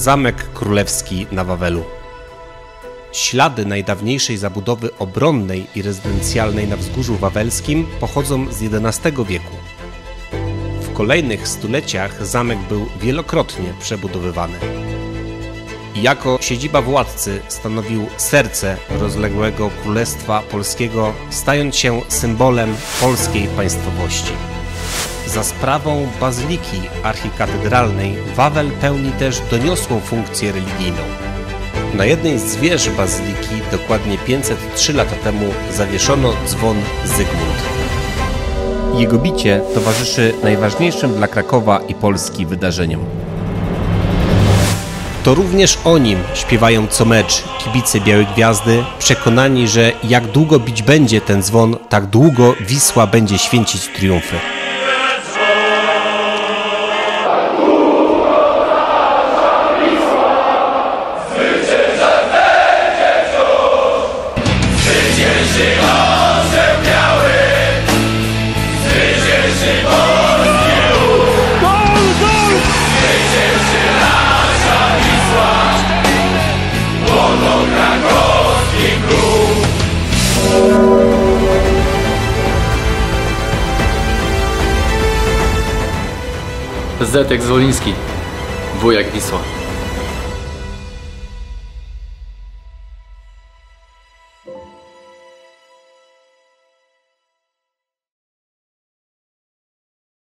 Zamek Królewski na Wawelu. Ślady najdawniejszej zabudowy obronnej i rezydencjalnej na wzgórzu wawelskim pochodzą z XI wieku. W kolejnych stuleciach zamek był wielokrotnie przebudowywany. Jako siedziba władcy stanowił serce rozległego Królestwa Polskiego, stając się symbolem polskiej państwowości. Za sprawą bazyliki archikatedralnej Wawel pełni też doniosłą funkcję religijną. Na jednej z wież bazyliki dokładnie 503 lata temu zawieszono dzwon Zygmunt. Jego bicie towarzyszy najważniejszym dla Krakowa i Polski wydarzeniom. To również o nim śpiewają co mecz kibice Białej Gwiazdy, przekonani, że jak długo bić będzie ten dzwon, tak długo Wisła będzie święcić triumfy. Zetek Zwoliński, wujak Wisła.